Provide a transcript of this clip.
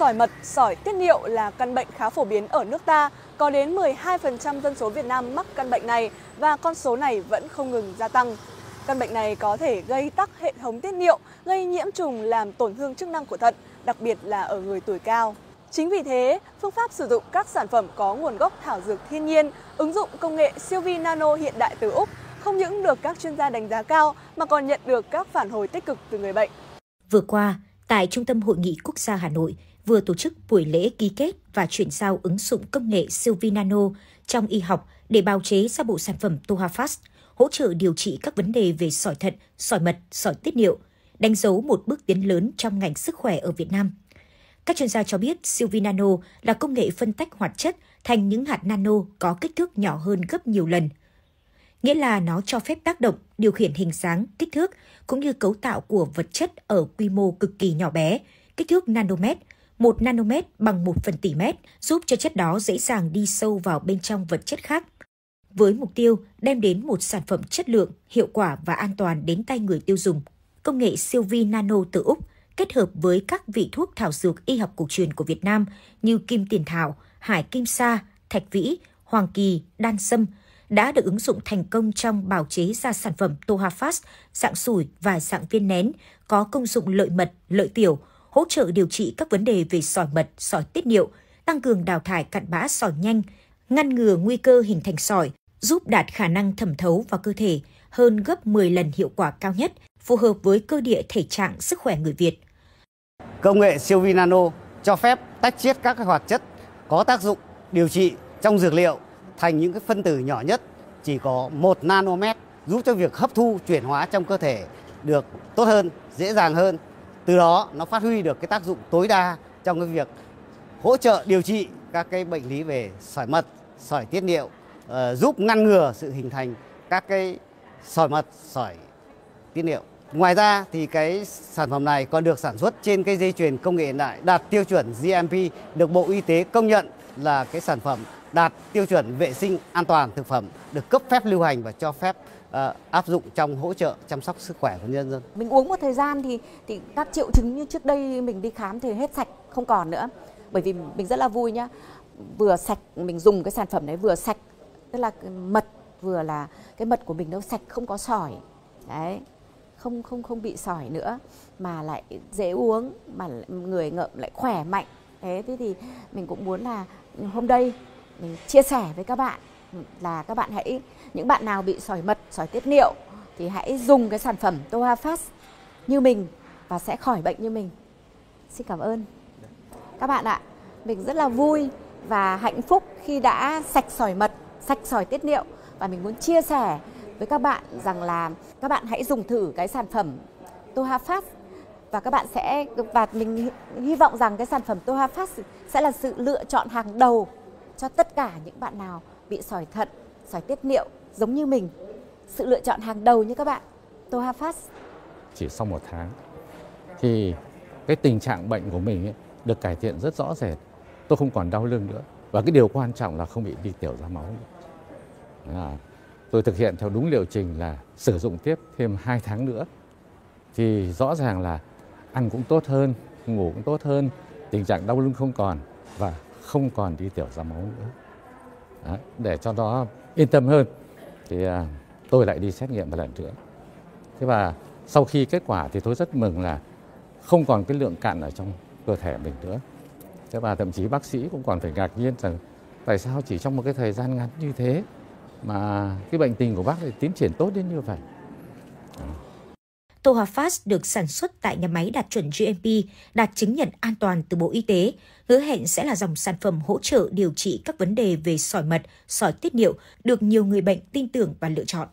Sỏi mật, sỏi tiết niệu là căn bệnh khá phổ biến ở nước ta. Có đến 12% dân số Việt Nam mắc căn bệnh này và con số này vẫn không ngừng gia tăng. Căn bệnh này có thể gây tắc hệ thống tiết niệu, gây nhiễm trùng làm tổn thương chức năng của thận, đặc biệt là ở người tuổi cao. Chính vì thế, phương pháp sử dụng các sản phẩm có nguồn gốc thảo dược thiên nhiên, ứng dụng công nghệ siêu vi nano hiện đại từ Úc không những được các chuyên gia đánh giá cao mà còn nhận được các phản hồi tích cực từ người bệnh. Vừa qua, tại Trung tâm Hội nghị Quốc gia Hà Nội vừa tổ chức buổi lễ ký kết và chuyển giao ứng dụng công nghệ siêu vi nano trong y học để bào chế ra bộ sản phẩm Tohafast, hỗ trợ điều trị các vấn đề về sỏi thận, sỏi mật, sỏi tiết niệu, đánh dấu một bước tiến lớn trong ngành sức khỏe ở Việt Nam. Các chuyên gia cho biết siêu vi nano là công nghệ phân tách hoạt chất thành những hạt nano có kích thước nhỏ hơn gấp nhiều lần. Nghĩa là nó cho phép tác động, điều khiển hình dáng, kích thước cũng như cấu tạo của vật chất ở quy mô cực kỳ nhỏ bé, kích thước nanomet, 1 nanomet bằng 1 phần tỷ mét, giúp cho chất đó dễ dàng đi sâu vào bên trong vật chất khác. Với mục tiêu đem đến một sản phẩm chất lượng, hiệu quả và an toàn đến tay người tiêu dùng, công nghệ siêu vi nano từ Úc kết hợp với các vị thuốc thảo dược y học cổ truyền của Việt Nam như kim tiền thảo, hải kim sa, thạch vĩ, hoàng kỳ, đan sâm đã được ứng dụng thành công trong bào chế ra sản phẩm Tohafast dạng sủi và dạng viên nén có công dụng lợi mật, lợi tiểu, hỗ trợ điều trị các vấn đề về sỏi mật, sỏi tiết niệu, tăng cường đào thải cặn bã sỏi nhanh, ngăn ngừa nguy cơ hình thành sỏi, giúp đạt khả năng thẩm thấu vào cơ thể hơn gấp 10 lần hiệu quả cao nhất, phù hợp với cơ địa thể trạng sức khỏe người Việt. Công nghệ siêu vi nano cho phép tách chiết các hoạt chất có tác dụng điều trị trong dược liệu thành những cái phân tử nhỏ nhất chỉ có 1 nanomet giúp cho việc hấp thu chuyển hóa trong cơ thể được tốt hơn, dễ dàng hơn. Từ đó nó phát huy được cái tác dụng tối đa trong cái việc hỗ trợ điều trị các cái bệnh lý về sỏi mật, sỏi tiết niệu, uh, giúp ngăn ngừa sự hình thành các cái sỏi mật, sỏi tiết niệu. Ngoài ra thì cái sản phẩm này còn được sản xuất trên cái dây chuyền công nghệ hiện đại đạt tiêu chuẩn GMP được Bộ Y tế công nhận là cái sản phẩm đạt tiêu chuẩn vệ sinh an toàn thực phẩm được cấp phép lưu hành và cho phép uh, áp dụng trong hỗ trợ chăm sóc sức khỏe của nhân dân. Mình uống một thời gian thì thì các triệu chứng như trước đây mình đi khám thì hết sạch không còn nữa. Bởi vì mình rất là vui nhá. Vừa sạch mình dùng cái sản phẩm đấy vừa sạch tức là mật vừa là cái mật của mình nó sạch không có sỏi. Đấy không không không bị sỏi nữa mà lại dễ uống mà người ngậm lại khỏe mạnh thế thế thì mình cũng muốn là ừ, hôm đây mình chia sẻ với các bạn là các bạn hãy, những bạn nào bị sỏi mật, sỏi tiết niệu thì hãy dùng cái sản phẩm Toha Fast như mình và sẽ khỏi bệnh như mình. Xin cảm ơn. Các bạn ạ, mình rất là vui và hạnh phúc khi đã sạch sỏi mật, sạch sỏi tiết niệu và mình muốn chia sẻ với các bạn rằng là các bạn hãy dùng thử cái sản phẩm Toha Fast và các bạn sẽ và mình hy vọng rằng cái sản phẩm Toha Fast sẽ là sự lựa chọn hàng đầu cho tất cả những bạn nào bị sỏi thận, sỏi tiết niệu giống như mình. Sự lựa chọn hàng đầu như các bạn. Toha Fast. Chỉ sau một tháng thì cái tình trạng bệnh của mình ấy, được cải thiện rất rõ rệt. Tôi không còn đau lưng nữa. Và cái điều quan trọng là không bị đi tiểu ra máu nữa. À, tôi thực hiện theo đúng liệu trình là sử dụng tiếp thêm 2 tháng nữa thì rõ ràng là ăn cũng tốt hơn, ngủ cũng tốt hơn, tình trạng đau lưng không còn và không còn đi tiểu ra máu nữa. Đó, để cho nó yên tâm hơn thì à, tôi lại đi xét nghiệm một lần nữa. Thế và sau khi kết quả thì tôi rất mừng là không còn cái lượng cặn ở trong cơ thể mình nữa. Thế và thậm chí bác sĩ cũng còn phải ngạc nhiên rằng tại sao chỉ trong một cái thời gian ngắn như thế mà cái bệnh tình của bác lại tiến triển tốt đến như vậy. Tô Hòa Fast được sản xuất tại nhà máy đạt chuẩn GMP, đạt chứng nhận an toàn từ Bộ Y tế, hứa hẹn sẽ là dòng sản phẩm hỗ trợ điều trị các vấn đề về sỏi mật, sỏi tiết niệu được nhiều người bệnh tin tưởng và lựa chọn.